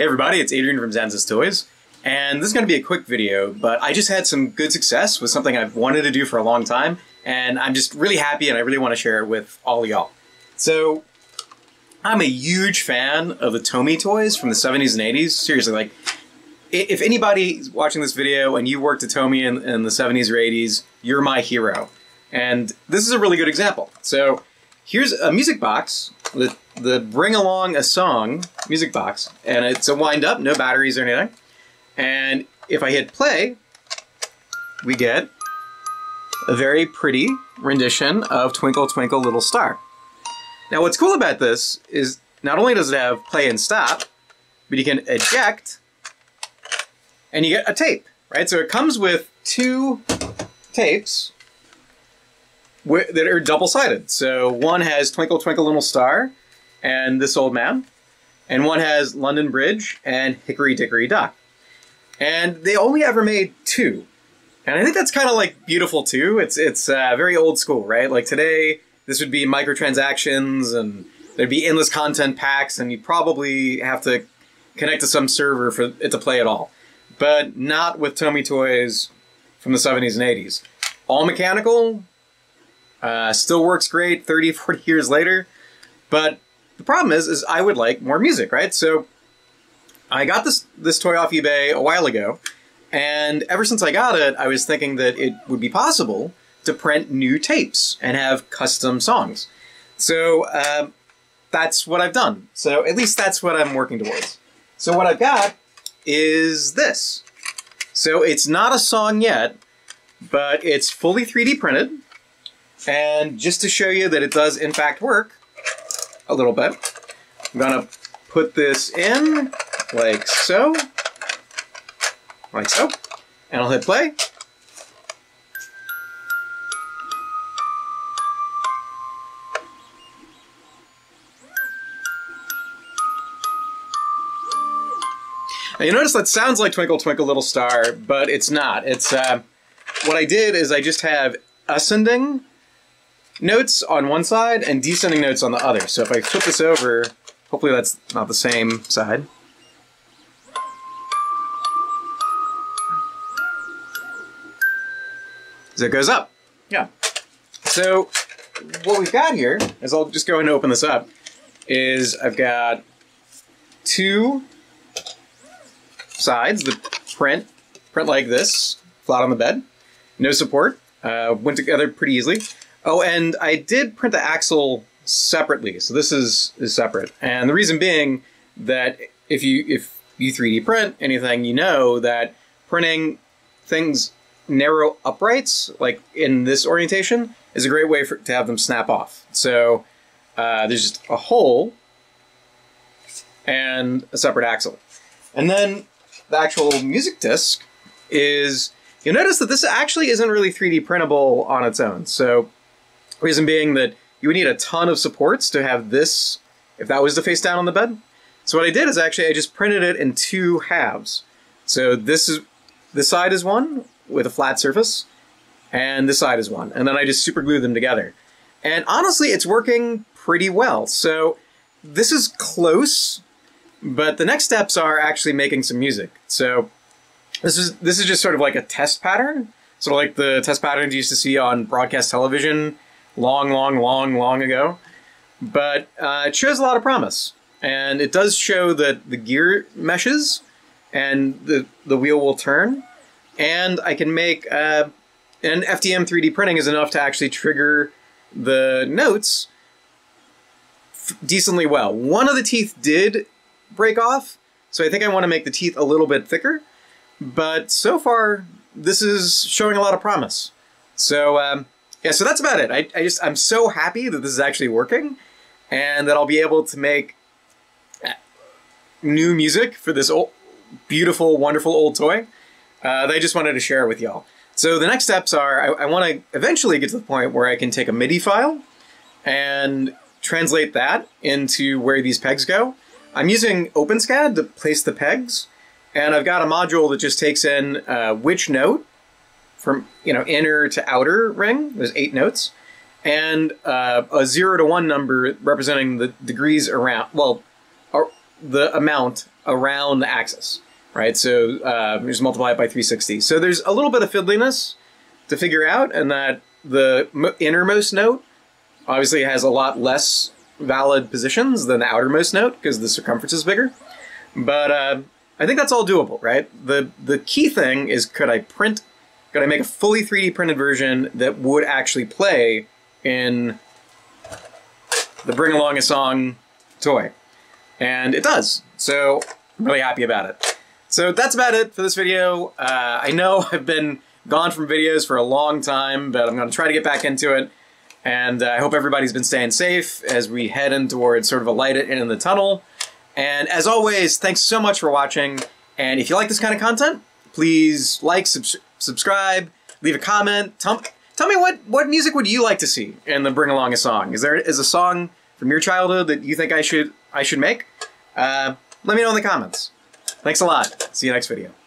Hey everybody, it's Adrian from Zanza's Toys, and this is going to be a quick video, but I just had some good success with something I've wanted to do for a long time, and I'm just really happy and I really want to share it with all y'all. So, I'm a huge fan of the Tomy toys from the 70s and 80s. Seriously, like, if anybody's watching this video and you worked at Tomy in, in the 70s or 80s, you're my hero. And this is a really good example. So, here's a music box the the bring along a song music box, and it's a wind up, no batteries or anything. And if I hit play, we get a very pretty rendition of Twinkle Twinkle Little Star. Now what's cool about this is not only does it have play and stop, but you can eject and you get a tape, right? So it comes with two tapes that are double-sided. So one has Twinkle Twinkle Little Star and This Old Man, and one has London Bridge and Hickory Dickory Dock. And they only ever made two. And I think that's kind of like beautiful too. It's it's uh, very old school, right? Like today, this would be microtransactions and there'd be endless content packs, and you'd probably have to connect to some server for it to play at all. But not with Tomy Toys from the 70s and 80s. All mechanical, uh, still works great 30, 40 years later. But the problem is, is I would like more music, right? So I got this this toy off eBay a while ago, and ever since I got it, I was thinking that it would be possible to print new tapes and have custom songs. So uh, that's what I've done. So at least that's what I'm working towards. So what I've got is this. So it's not a song yet, but it's fully 3D printed. And just to show you that it does in fact work a little bit, I'm gonna put this in like so, like so, and I'll hit play. Now you notice that sounds like Twinkle Twinkle Little Star, but it's not. It's uh, what I did is I just have ascending notes on one side and descending notes on the other. So if I flip this over, hopefully that's not the same side. So it goes up. Yeah. So what we've got here is I'll just go and open this up is I've got two sides the print print like this flat on the bed no support uh, went together pretty easily Oh, and I did print the axle separately, so this is, is separate. And the reason being that if you if you 3D print anything, you know that printing things narrow uprights, like in this orientation, is a great way for, to have them snap off. So uh, there's just a hole and a separate axle. And then the actual music disc is, you'll notice that this actually isn't really 3D printable on its own. So Reason being that you would need a ton of supports to have this, if that was the face down on the bed. So what I did is actually I just printed it in two halves. So this is, this side is one with a flat surface, and this side is one. And then I just super glued them together. And honestly, it's working pretty well. So this is close, but the next steps are actually making some music. So this is this is just sort of like a test pattern. Sort of like the test patterns you used to see on broadcast television long, long, long, long ago. But uh, it shows a lot of promise. And it does show that the gear meshes and the, the wheel will turn. And I can make, uh, and FDM 3D printing is enough to actually trigger the notes decently well. One of the teeth did break off, so I think I want to make the teeth a little bit thicker. But so far, this is showing a lot of promise. So um, yeah, so that's about it. I, I just I'm so happy that this is actually working, and that I'll be able to make uh, new music for this old, beautiful, wonderful old toy. Uh, that I just wanted to share with y'all. So the next steps are I, I want to eventually get to the point where I can take a MIDI file and translate that into where these pegs go. I'm using OpenSCAD to place the pegs, and I've got a module that just takes in uh, which note from you know inner to outer ring. There's eight notes, and uh, a zero to one number representing the degrees around. Well, the amount around the axis, right? So uh, just multiply it by 360. So there's a little bit of fiddliness to figure out, and that the innermost note obviously has a lot less valid positions than the outermost note because the circumference is bigger. But uh, I think that's all doable, right? The the key thing is could I print, could I make a fully 3D printed version that would actually play in the Bring Along a Song toy? And it does. So I'm really happy about it. So that's about it for this video. Uh, I know I've been gone from videos for a long time, but I'm going to try to get back into it. And uh, I hope everybody's been staying safe as we head in towards sort of a light at the tunnel. And as always, thanks so much for watching. And if you like this kind of content, please like, sub subscribe, leave a comment. Tell, tell me what, what music would you like to see and then Bring Along a Song? Is there is a song from your childhood that you think I should I should make? Uh, let me know in the comments. Thanks a lot. See you next video.